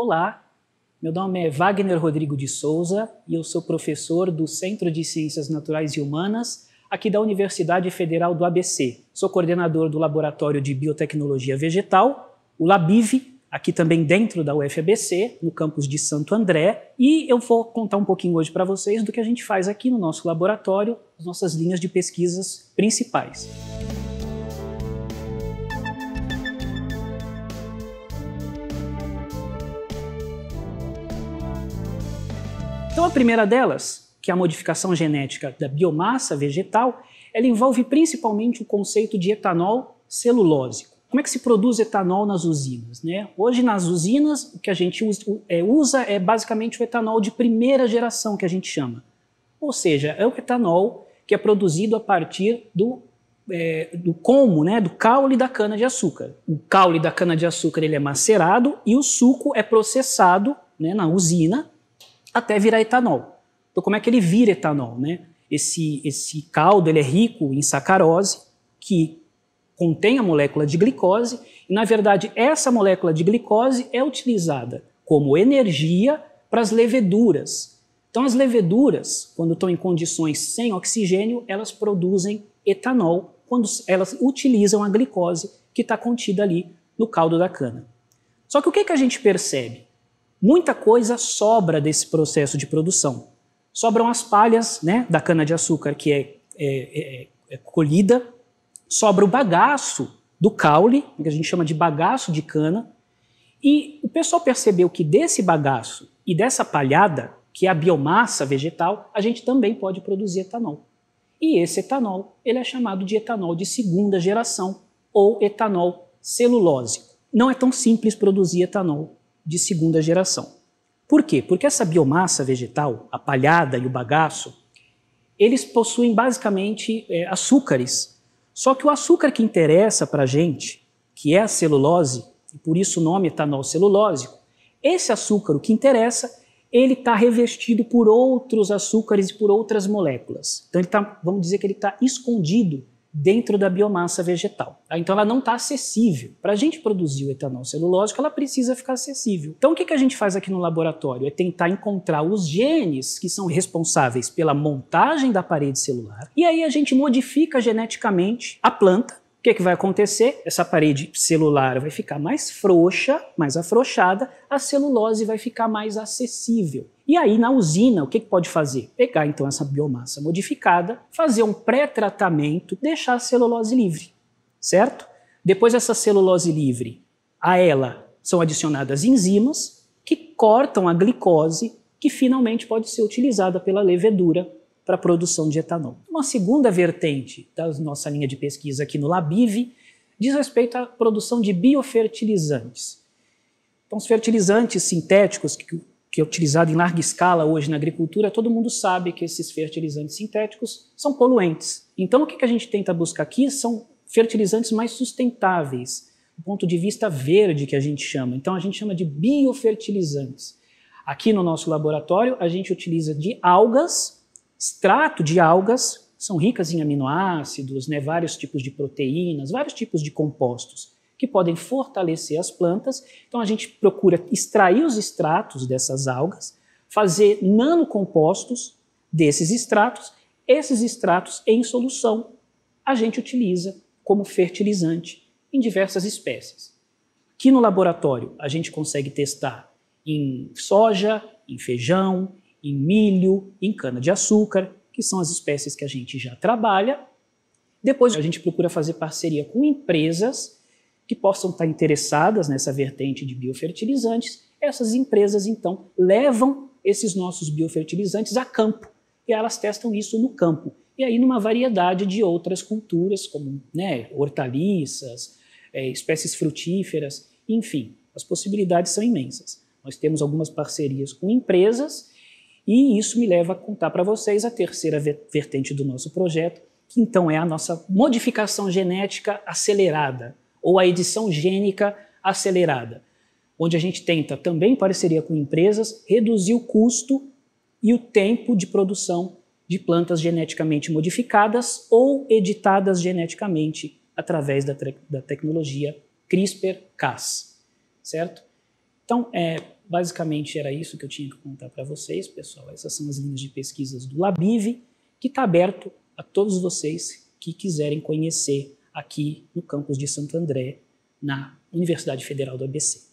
Olá, meu nome é Wagner Rodrigo de Souza e eu sou professor do Centro de Ciências Naturais e Humanas aqui da Universidade Federal do ABC. Sou coordenador do Laboratório de Biotecnologia Vegetal, o LABIV, aqui também dentro da UFABC, no campus de Santo André, e eu vou contar um pouquinho hoje para vocês do que a gente faz aqui no nosso laboratório, as nossas linhas de pesquisas principais. Então, a primeira delas, que é a modificação genética da biomassa vegetal, ela envolve principalmente o conceito de etanol celulósico. Como é que se produz etanol nas usinas? Né? Hoje, nas usinas, o que a gente é, usa é basicamente o etanol de primeira geração, que a gente chama. Ou seja, é o etanol que é produzido a partir do, é, do como, né, do caule da cana-de-açúcar. O caule da cana-de-açúcar ele é macerado e o suco é processado né, na usina até virar etanol. Então, como é que ele vira etanol? Né? Esse, esse caldo ele é rico em sacarose, que contém a molécula de glicose, e na verdade essa molécula de glicose é utilizada como energia para as leveduras. Então, as leveduras, quando estão em condições sem oxigênio, elas produzem etanol quando elas utilizam a glicose que está contida ali no caldo da cana. Só que o que, que a gente percebe? Muita coisa sobra desse processo de produção. Sobram as palhas né, da cana-de-açúcar que é, é, é, é, colhida, sobra o bagaço do caule, que a gente chama de bagaço de cana, e o pessoal percebeu que desse bagaço e dessa palhada, que é a biomassa vegetal, a gente também pode produzir etanol. E esse etanol ele é chamado de etanol de segunda geração ou etanol celulósico. Não é tão simples produzir etanol de segunda geração. Por quê? Porque essa biomassa vegetal, a palhada e o bagaço, eles possuem basicamente é, açúcares. Só que o açúcar que interessa para a gente, que é a celulose, e por isso o nome etanol celulósico, esse açúcar, o que interessa, ele está revestido por outros açúcares e por outras moléculas. Então, ele tá, vamos dizer que ele está escondido dentro da biomassa vegetal. Tá? Então ela não está acessível. Para a gente produzir o etanol celulósico, ela precisa ficar acessível. Então o que, que a gente faz aqui no laboratório? É tentar encontrar os genes que são responsáveis pela montagem da parede celular e aí a gente modifica geneticamente a planta que, que vai acontecer? Essa parede celular vai ficar mais frouxa, mais afrouxada, a celulose vai ficar mais acessível. E aí, na usina, o que, que pode fazer? Pegar então essa biomassa modificada, fazer um pré-tratamento, deixar a celulose livre, certo? Depois dessa celulose livre, a ela são adicionadas enzimas que cortam a glicose, que finalmente pode ser utilizada pela levedura para a produção de etanol. Uma segunda vertente da nossa linha de pesquisa aqui no LabIV diz respeito à produção de biofertilizantes. Então, os fertilizantes sintéticos, que, que é utilizado em larga escala hoje na agricultura, todo mundo sabe que esses fertilizantes sintéticos são poluentes. Então, o que a gente tenta buscar aqui são fertilizantes mais sustentáveis, do ponto de vista verde, que a gente chama. Então, a gente chama de biofertilizantes. Aqui no nosso laboratório, a gente utiliza de algas extrato de algas, são ricas em aminoácidos, né, vários tipos de proteínas, vários tipos de compostos que podem fortalecer as plantas. Então a gente procura extrair os extratos dessas algas, fazer nanocompostos desses extratos, esses extratos em solução a gente utiliza como fertilizante em diversas espécies. Aqui no laboratório a gente consegue testar em soja, em feijão, em milho, em cana-de-açúcar, que são as espécies que a gente já trabalha. Depois a gente procura fazer parceria com empresas que possam estar interessadas nessa vertente de biofertilizantes. Essas empresas, então, levam esses nossos biofertilizantes a campo e elas testam isso no campo. E aí, numa variedade de outras culturas, como né, hortaliças, é, espécies frutíferas, enfim, as possibilidades são imensas. Nós temos algumas parcerias com empresas e isso me leva a contar para vocês a terceira vertente do nosso projeto, que então é a nossa modificação genética acelerada, ou a edição gênica acelerada, onde a gente tenta, também em parceria com empresas, reduzir o custo e o tempo de produção de plantas geneticamente modificadas ou editadas geneticamente através da, da tecnologia CRISPR-Cas, certo? Então, é, basicamente era isso que eu tinha que contar para vocês, pessoal. Essas são as linhas de pesquisas do Labive, que está aberto a todos vocês que quiserem conhecer aqui no campus de Santo André, na Universidade Federal do ABC.